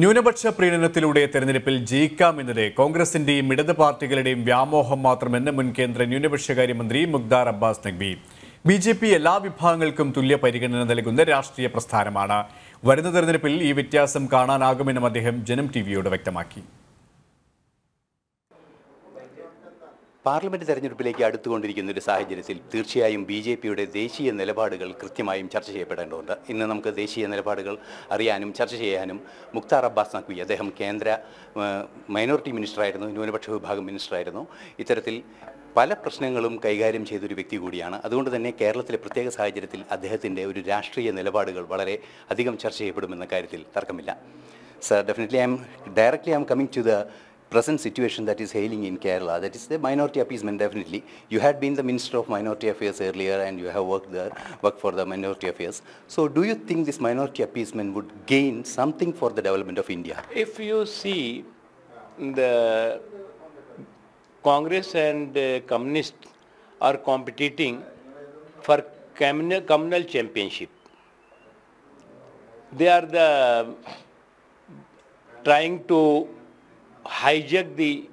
ന്യൂനപക്ഷ പ്രീണനത്തിലൂടെ തെരഞ്ഞെടുപ്പിൽ ജയിക്കാമെന്നത് കോൺഗ്രസിന്റെയും ഇടത് പാർട്ടികളുടെയും വ്യാമോഹം മാത്രമെന്ന് മുൻ കേന്ദ്ര ന്യൂനപക്ഷകാര്യമന്ത്രി Mukhtar Abbas Naqvi. B J P എല്ലാ വിഭാഗങ്ങൾക്കും തുല്യ പരിഗണന നൽകുന്ന രാഷ്ട്രീയ പ്രസ്ഥാനമാണ്. വരുന്ന തെരഞ്ഞെടുപ്പിൽ ഈ വ്യത്യാസം കാണാനാകുമെന്നും അദ്ദേഹം ജനം ടിവിയോട് വ്യക്തമാക്കി. പാർലമെന്റ് തെരഞ്ഞെടുപ്പിലേക്ക് അടുത്തുകൊണ്ടിരിക്കുന്ന ഒരു സാഹചര്യത്തിൽ തീർച്ചയായും ബി ജെ പിയുടെ ദേശീയ നിലപാടുകൾ കൃത്യമായും ചർച്ച ചെയ്യപ്പെടേണ്ടതുണ്ട്. ഇന്ന് നമുക്ക് ദേശീയ നിലപാടുകൾ അറിയാനും ചർച്ച ചെയ്യാനും മുക്താർ അബ്ബാസ് നഖ്വി അദ്ദേഹം കേന്ദ്ര മൈനോറിറ്റി മിനിസ്റ്ററായിരുന്നു ന്യൂനപക്ഷ വിഭാഗം മിനിസ്റ്ററായിരുന്നു. ഇത്തരത്തിൽ പല പ്രശ്നങ്ങളും കൈകാര്യം ചെയ്തൊരു വ്യക്തി കൂടിയാണ്. അതുകൊണ്ട് തന്നെ കേരളത്തിലെ പ്രത്യേക സാഹചര്യത്തിൽ അദ്ദേഹത്തിന്റെ ഒരു രാഷ്ട്രീയ നിലപാടുകൾ വളരെ അധികം ചർച്ച ചെയ്യപ്പെടുമെന്ന കാര്യത്തിൽ തർക്കമില്ല. Sir definitely I am directly I am coming to the present situation that is hailing in Kerala, that is the minority appeasement definitely. You had been the Minister of Minority Affairs earlier and you have worked there, worked for the Minority Affairs. So do you think this minority appeasement would gain something for the development of India? If you see the Congress and uh, Communists are competing for communal, communal championship. They are the trying to hijack the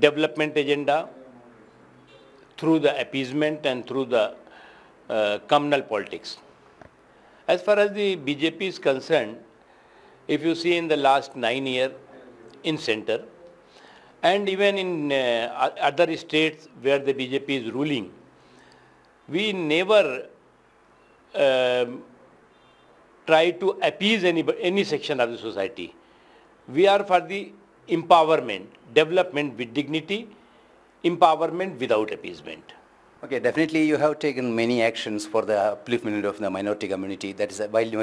development agenda through the appeasement and through the uh, communal politics. As far as the BJP is concerned, if you see in the last nine years in center and even in uh, other states where the BJP is ruling, we never um, try to appease any, any section of the society. We are for the empowerment, development with dignity, empowerment without appeasement. Okay, definitely you have taken many actions for the upliftment of the minority community. That is while you,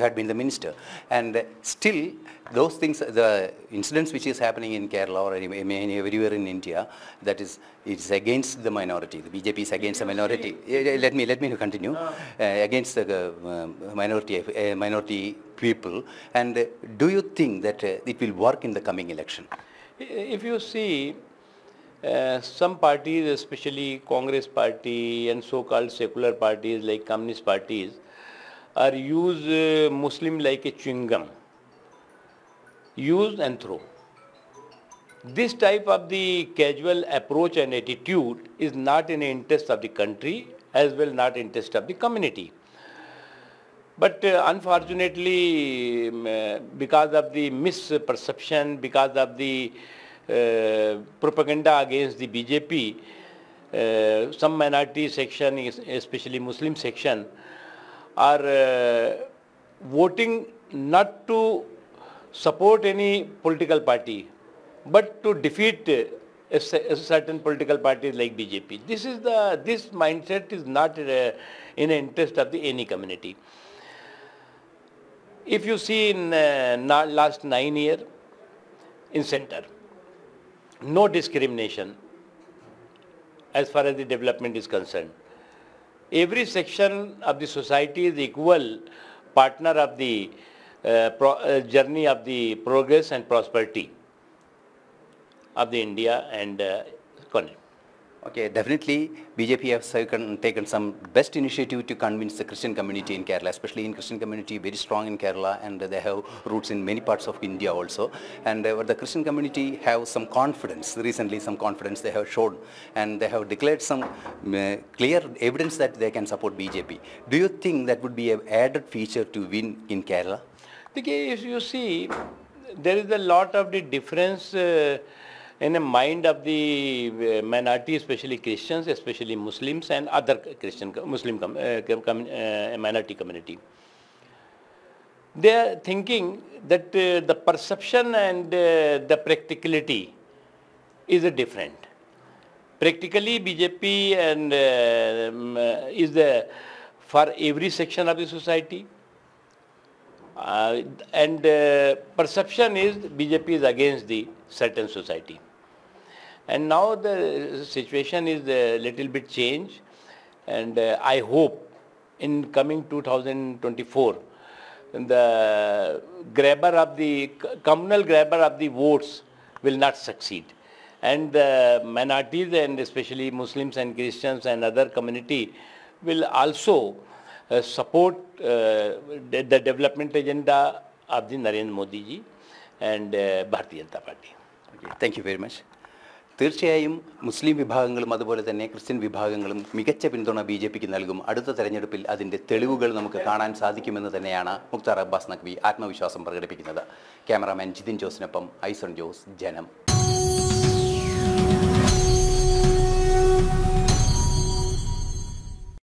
had been the minister, and uh, still those things, the incidents which is happening in Kerala or any, any- everywhere in India, that is it's against the minority. The BJP is against the minority. Let me let me continue uh, against the uh, minority uh, minority people. And uh, do you think that uh, it will work in the coming election? If you see, uh, some parties, especially Congress party and so-called secular parties like communist parties, are use uh, Muslim like a chewing gum. Use and throw. This type of the casual approach and attitude is not in the interest of the country as well not interest of the community. But uh, unfortunately, uh, because of the misperception, because of the uh, propaganda against the BJP, uh, some minority section, especially Muslim section, are uh, voting not to support any political party, but to defeat uh, a, a certain political parties like BJP. This is the this mindset is not in the interest of the any community. If you see in uh, last nine year in center, no discrimination as far as the development is concerned. Every section of the society is equal partner of the uh, pro- uh, journey of the progress and prosperity of the India and uh, continent. Okay, definitely BJP has taken, some best initiative to convince the Christian community in Kerala, especially in Christian community, very strong in Kerala and they have roots in many parts of India also. And uh, the Christian community have some confidence, recently some confidence they have shown and they have declared some uh, clear evidence that they can support BJP. Do you think that would be an added feature to win in Kerala? Because if you see, there is a lot of the difference uh, in the mind of the uh, minority, especially Christians, especially Muslims and other Christian, Muslim com- uh, com- uh, minority community. They are thinking that uh, the perception and uh, the practicality is different. Practically, BJP and uh, is the for every section of the society. Uh, and uh, perception is BJP is against the certain society. And now the situation is a little bit changed and uh, I hope in coming 2024 the grabber of the communal grabber of the votes will not succeed and the minorities and especially Muslims and Christians and other community will also uh, support uh, de the development agenda of the Narendra Modi ji and uh, Bharatiya Janata Party. Okay. Thank you very much. തീർച്ചയായും മുസ്ലിം വിഭാഗങ്ങളും അതുപോലെ തന്നെ Christian വിഭാഗങ്ങളും മികച്ച പിന്തുണ B J പിക്ക് നൽകും. അടുത്ത തെരഞ്ഞെടുപ്പിൽ അതിന്റെ തെളിവുകൾ നമുക്ക് കാണാൻ സാധിക്കുമെന്ന് തന്നെയാണ് മുക്താർ അബ്ബാസ് നഖ്വി ആത്മവിശ്വാസം പ്രകടിപ്പിക്കുന്നത്. ക്യാമറാമാൻ ജിതിൻ ജോസിനൊപ്പം ഐസൺ ജോസ് ജനം.